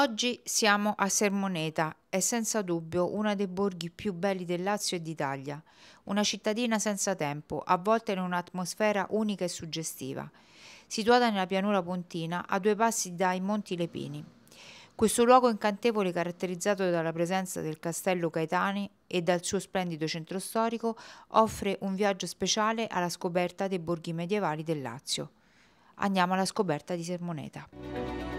Oggi siamo a Sermoneta, è senza dubbio uno dei borghi più belli del Lazio e d'Italia, una cittadina senza tempo, avvolta in un'atmosfera unica e suggestiva, situata nella pianura pontina a due passi dai Monti Lepini. Questo luogo incantevole caratterizzato dalla presenza del Castello Caetani e dal suo splendido centro storico offre un viaggio speciale alla scoperta dei borghi medievali del Lazio. Andiamo alla scoperta di Sermoneta.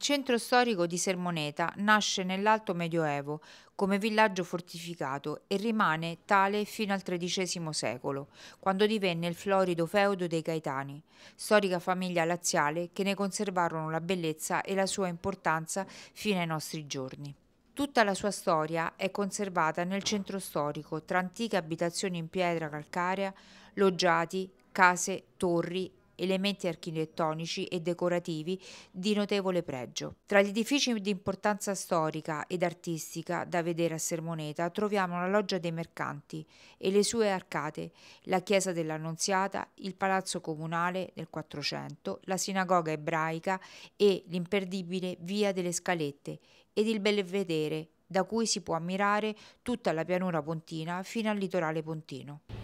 Centro storico di Sermoneta nasce nell'Alto Medioevo come villaggio fortificato e rimane tale fino al XIII secolo, quando divenne il florido feudo dei Gaetani, storica famiglia laziale che ne conservarono la bellezza e la sua importanza fino ai nostri giorni. Tutta la sua storia è conservata nel centro storico, tra antiche abitazioni in pietra calcarea, loggiati, case, torri elementi architettonici e decorativi di notevole pregio. Tra gli edifici di importanza storica ed artistica da vedere a Sermoneta troviamo la Loggia dei Mercanti e le sue arcate, la chiesa dell'Annunziata, il palazzo comunale nel 400, la sinagoga ebraica e l'imperdibile Via delle Scalette ed il Belvedere da cui si può ammirare tutta la pianura pontina fino al litorale pontino.